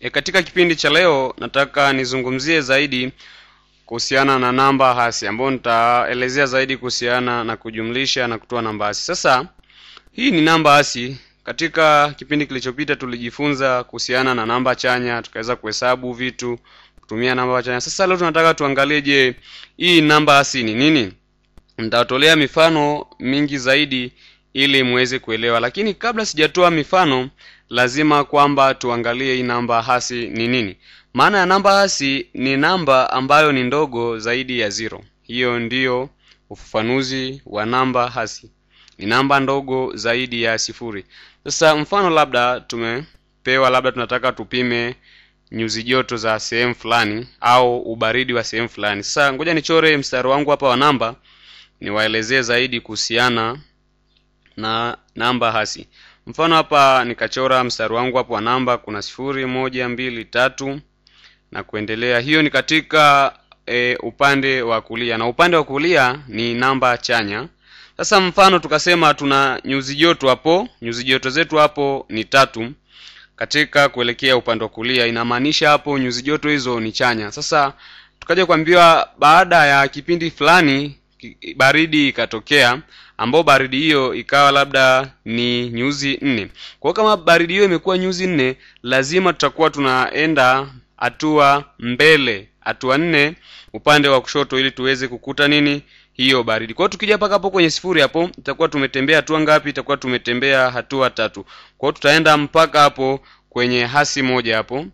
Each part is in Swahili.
E, katika kipindi cha leo nataka nizungumzie zaidi kuhusiana na namba hasi ambayo nitaelezea zaidi kuhusiana na kujumlisha na kutoa namba hasi. Sasa hii ni namba hasi. Katika kipindi kilichopita tulijifunza kuhusiana na namba chanya, tukaweza kuhesabu vitu kutumia namba chanya. Sasa leo tunataka tuangalie, je, hii namba hasi ni nini? Nitatolea mifano mingi zaidi ili muweze kuelewa, lakini kabla sijatoa mifano, lazima kwamba tuangalie hii namba hasi ni nini. Maana ya namba hasi ni namba ambayo ni ndogo zaidi ya zero. Hiyo ndiyo ufafanuzi wa namba hasi, ni namba ndogo zaidi ya sifuri. Sasa mfano, labda tumepewa, labda tunataka tupime nyuzi joto za sehemu fulani au ubaridi wa sehemu fulani. Sasa ngoja nichore mstari wangu hapa wa namba niwaelezee zaidi kuhusiana na namba hasi. Mfano hapa nikachora mstari wangu hapo wa namba, kuna sifuri, moja, mbili, tatu na kuendelea. Hiyo ni katika e, upande wa kulia, na upande wa kulia ni namba chanya. Sasa mfano tukasema tuna nyuzi joto hapo, nyuzi joto zetu hapo ni tatu katika kuelekea upande wa kulia, inamaanisha hapo nyuzi joto hizo ni chanya. Sasa tukaja kuambiwa baada ya kipindi fulani baridi ikatokea, ambao baridi hiyo ikawa labda ni nyuzi nne. Kwa kama baridi hiyo imekuwa nyuzi nne, lazima tutakuwa tunaenda hatua mbele, hatua nne upande wa kushoto, ili tuweze kukuta nini hiyo baridi. Kwa tukija mpaka hapo kwenye sifuri hapo, itakuwa tumetembea hatua ngapi? Itakuwa tumetembea hatua tatu. Kwa tutaenda mpaka hapo kwenye hasi moja hapo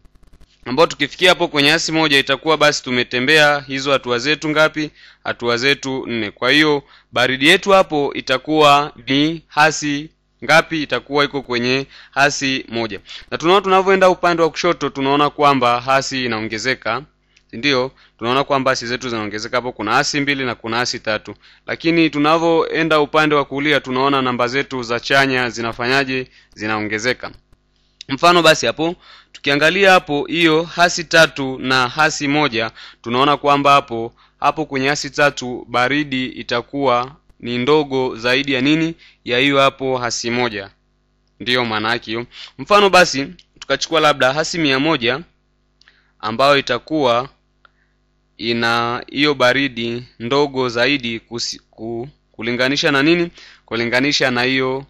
ambao tukifikia hapo kwenye asi moja itakuwa basi tumetembea hizo hatua zetu ngapi? Hatua zetu nne. Kwa hiyo baridi yetu hapo itakuwa ni hasi ngapi? Itakuwa iko kwenye hasi moja, na tunaona tunavyoenda upande wa kushoto tunaona kwamba hasi inaongezeka, ndio tunaona kwamba hasi zetu zinaongezeka. Hapo kuna hasi mbili na kuna hasi tatu, lakini tunavyoenda upande wa kulia tunaona namba zetu za chanya zinafanyaje? Zinaongezeka. Mfano basi hapo tukiangalia hapo hiyo hasi tatu na hasi moja tunaona kwamba hapo hapo kwenye hasi tatu baridi itakuwa ni ndogo zaidi ya nini? Ya hiyo hapo hasi moja, ndiyo maana yake hiyo. Mfano basi tukachukua labda hasi mia moja ambayo itakuwa ina hiyo baridi ndogo zaidi kusi, ku, kulinganisha na nini, kulinganisha na hiyo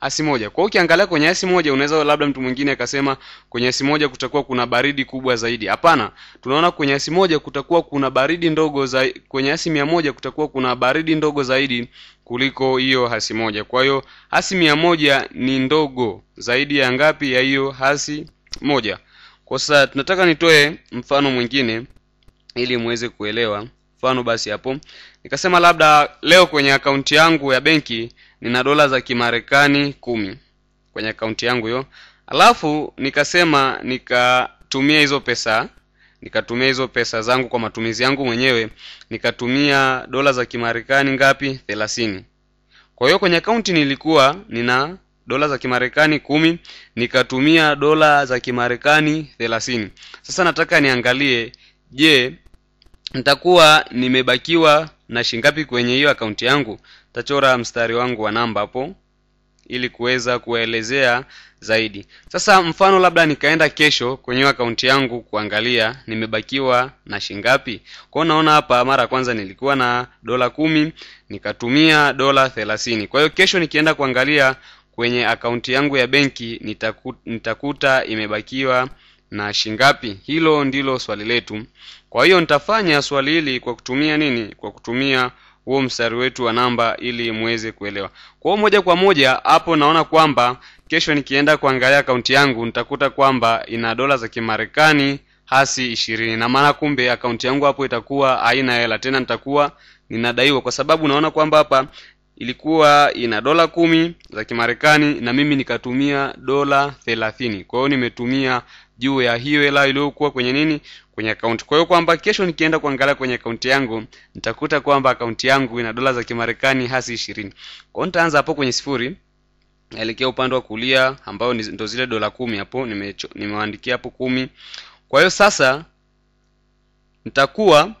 hasi moja. Kwa ukiangalia kwenye asi moja unaweza labda mtu mwingine akasema kwenye asi moja kutakuwa kuna baridi kubwa zaidi. Hapana, tunaona kwenye asi moja kutakuwa kuna baridi ndogo za kwenye asi mia moja kutakuwa kuna baridi ndogo zaidi kuliko hiyo hasi moja. Kwa hiyo hasi mia moja ni ndogo zaidi ya ngapi? Ya hiyo hasi moja. Kwa sasa tunataka nitoe mfano mwingine ili muweze kuelewa. Mfano basi hapo nikasema labda leo kwenye akaunti yangu ya benki nina dola za Kimarekani kumi kwenye akaunti yangu hiyo, alafu nikasema nikatumia hizo pesa nikatumia hizo pesa zangu kwa matumizi yangu mwenyewe, nikatumia dola za Kimarekani ngapi? thelathini. Kwa hiyo kwenye akaunti nilikuwa nina dola za Kimarekani kumi, nikatumia dola za Kimarekani thelathini. Sasa nataka niangalie, je, nitakuwa nimebakiwa na shingapi kwenye hiyo akaunti yangu. Tachora mstari wangu wa namba hapo ili kuweza kuwaelezea zaidi. Sasa mfano labda nikaenda kesho kwenye akaunti yangu kuangalia nimebakiwa na shingapi. kwao naona hapa mara ya kwanza nilikuwa na dola kumi nikatumia dola thelathini. Kwa hiyo kesho nikienda kuangalia kwenye akaunti yangu ya benki nitakuta, nitakuta imebakiwa na shingapi. Hilo ndilo swali letu. Kwa hiyo nitafanya swali hili kwa kutumia nini? Kwa kutumia huo mstari wetu wa namba ili muweze kuelewa. Kwa hiyo moja kwa moja hapo naona kwamba kesho nikienda kuangalia akaunti yangu nitakuta kwamba ina dola za Kimarekani hasi ishirini, na maana kumbe akaunti yangu hapo itakuwa haina hela tena, nitakuwa ninadaiwa, kwa sababu naona kwamba hapa ilikuwa ina dola kumi za Kimarekani na mimi nikatumia dola thelathini. Kwa hiyo nimetumia juu ya hiyo hela iliyokuwa kwenye nini, kwenye akaunti. Kwa hiyo kwamba kesho nikienda kuangalia kwenye akaunti yangu nitakuta kwamba akaunti yangu ina dola za Kimarekani hasi ishirini. Kwa hiyo nitaanza hapo kwenye sifuri naelekea upande wa kulia ambayo ndo zile dola kumi hapo nimewaandikia hapo kumi. Kwa hiyo sasa nitakuwa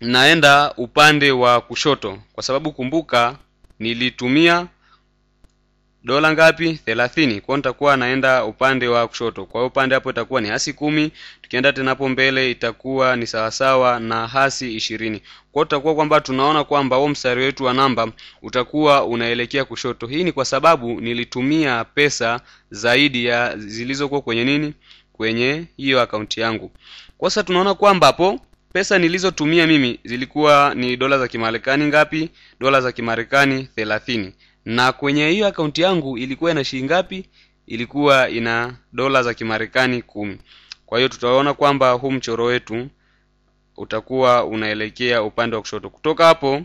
naenda upande wa kushoto, kwa sababu kumbuka nilitumia dola ngapi? Thelathini. Kwao nitakuwa naenda upande wa kushoto. Kwa hiyo upande hapo itakuwa ni hasi kumi. Tukienda tena hapo mbele itakuwa ni sawasawa na hasi ishirini. Kwao tutakuwa kwamba tunaona kwamba huo mstari wetu wa namba utakuwa unaelekea kushoto. Hii ni kwa sababu nilitumia pesa zaidi ya zilizokuwa kwenye nini? Kwenye hiyo akaunti yangu. Kwa sasa tunaona kwamba hapo pesa nilizotumia mimi zilikuwa ni dola za kimarekani ngapi? Dola za kimarekani thelathini na kwenye hiyo akaunti yangu ilikuwa ina shilingi ngapi? Ilikuwa ina dola za kimarekani kumi. Kwa hiyo tutaona kwamba huu mchoro wetu utakuwa unaelekea upande wa kushoto. Kutoka hapo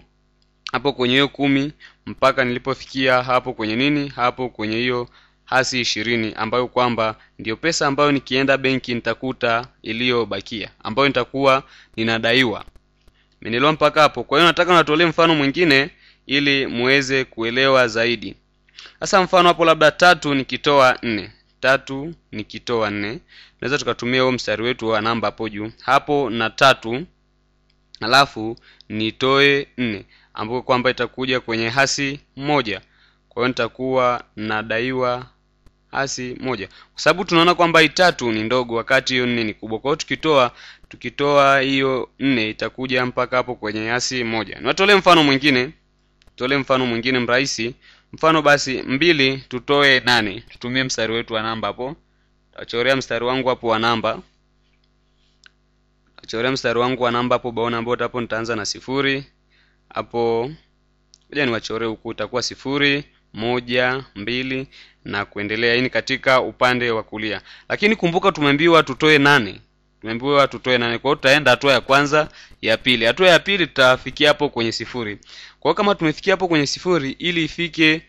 hapo kwenye hiyo kumi mpaka nilipofikia hapo kwenye nini? Hapo kwenye hiyo hasi ishirini ambayo kwamba ndiyo pesa ambayo nikienda benki nitakuta iliyobakia ambayo nitakuwa ninadaiwa. Menelewa mpaka hapo? Kwa hiyo nataka natolee mfano mwingine ili muweze kuelewa zaidi. Sasa mfano hapo labda tatu nikitoa nne. Tatu nikitoa nne. Tunaweza tukatumia huo mstari wetu wa namba hapo juu. Hapo na tatu alafu nitoe nne ambapo kwamba itakuja kwenye hasi moja. Kwa hiyo nitakuwa nadaiwa hasi moja. Kwa sababu tunaona kwamba hii tatu ni ndogo wakati hiyo nne ni kubwa. Kwa hiyo tukitoa tukitoa hiyo nne itakuja mpaka hapo kwenye hasi moja. Niwatolee mfano mwingine tutolee mfano mwingine mrahisi. Mfano basi mbili tutoe nane. Tutumie mstari wetu wa namba hapo. Tachorea mstari wangu hapo wa namba. Tachorea mstari wangu wa namba hapo baona ambao hapo nitaanza na sifuri. Hapo moja niwachoree huku itakuwa sifuri moja mbili na kuendelea. Hii ni katika upande wa kulia. Lakini kumbuka tumeambiwa tutoe nane tumeambiwa tutoe nane. Kwa hiyo tutaenda hatua ya kwanza ya pili. Hatua ya pili tutafikia hapo kwenye sifuri. Kwa kama tumefikia hapo kwenye sifuri ili ifike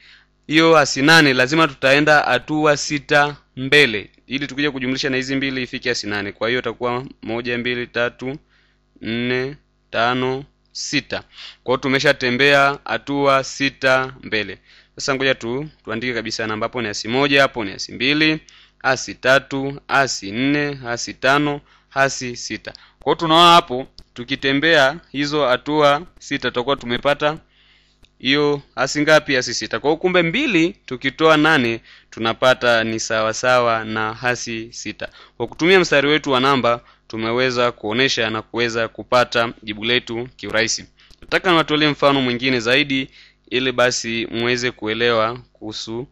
hiyo hasi nane lazima tutaenda hatua sita mbele ili tukija kujumlisha na hizi mbili ifike hasi nane. Kwa hiyo itakuwa moja mbili tatu nne tano sita. Kwa hiyo tumeshatembea hatua sita mbele. Sasa ngoja tu tuandike kabisa namba. Hapo ni hasi moja hapo ni hasi mbili hasi tatu hasi nne hasi tano hasi sita. Kwa hiyo tunaona hapo tukitembea hizo hatua sita tutakuwa tumepata hiyo hasi ngapi hasi sita. Kwa hiyo kumbe mbili tukitoa nane tunapata ni sawasawa na hasi sita. Kwa kutumia mstari wetu wa namba tumeweza kuonesha na kuweza kupata jibu letu kiurahisi. Nataka niwatolee mfano mwingine zaidi ili basi mweze kuelewa kuhusu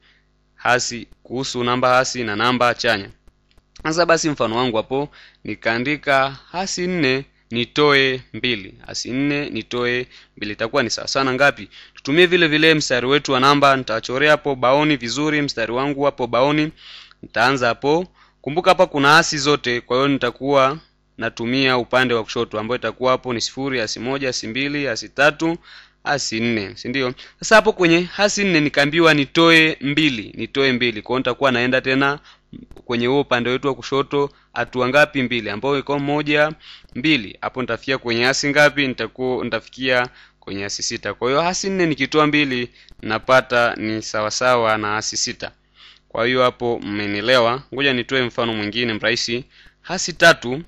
hasi kuhusu namba hasi na namba chanya sasa basi mfano wangu hapo nikaandika hasi nne nitoe mbili. Hasi nne nitoe mbili. Itakuwa ni sawa sana ngapi? Tutumie vile vile mstari wetu wa namba. Nitachorea hapo baoni vizuri. Mstari wangu hapo baoni. Nitaanza hapo. Kumbuka hapa kuna hasi zote kwa hiyo nitakuwa natumia upande wa kushoto ambayo itakuwa hapo ni sifuri hasi moja hasi mbili hasi tatu hasi nne. Si ndio? Sasa hapo kwenye hasi nne nikaambiwa nitoe mbili. Nitoe mbili. Kwa hiyo nitakuwa naenda tena kwenye huo upande wetu wa kushoto hatua ngapi mbili? Ambayo iko moja mbili. Hapo nitafikia kwenye hasi ngapi? Nitafikia kwenye hasi sita. Kwa hiyo hasi nne nikitoa mbili napata ni sawasawa na hasi sita. Kwa hiyo hapo mmenielewa? Ngoja nitoe mfano mwingine mrahisi. Hasi tatu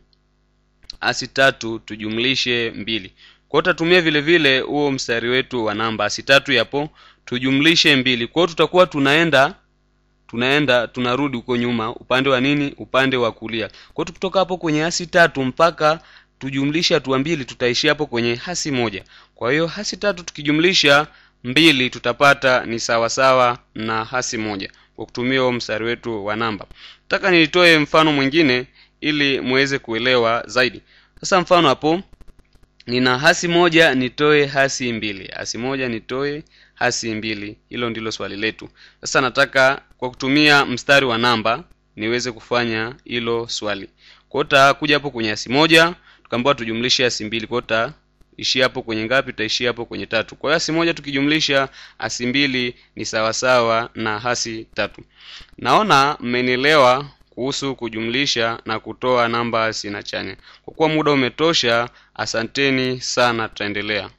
hasi tatu tujumlishe mbili. Kwa tutatumia vile vile huo mstari wetu wa namba. Hasi tatu yapo tujumlishe mbili. Kwa tutakuwa tunaenda tunaenda tunarudi huko nyuma upande wa nini upande wa kulia. Kwa tukitoka hapo kwenye hasi tatu mpaka tujumlisha hatua mbili tutaishia hapo kwenye hasi moja. Kwa hiyo hasi tatu tukijumlisha mbili tutapata ni sawasawa na hasi moja kwa kutumia huo mstari wetu wa namba. Nataka nilitoe mfano mwingine ili muweze kuelewa zaidi. Sasa mfano hapo nina hasi moja nitoe hasi mbili. Hasi moja nitoe hasi mbili. Hilo ndilo swali letu. Sasa nataka kwa kutumia mstari wa namba niweze kufanya hilo swali. Kwao tutakuja hapo kwenye hasi moja tukaambiwa tujumlishe hasi mbili. Kwao taishia hapo kwenye ngapi tutaishia hapo kwenye tatu. Kwa hiyo hasi moja tukijumlisha hasi mbili ni sawasawa na hasi tatu. Naona mmenielewa kuhusu kujumlisha na kutoa namba hasi na chanya. Kwa kuwa muda umetosha asanteni sana tutaendelea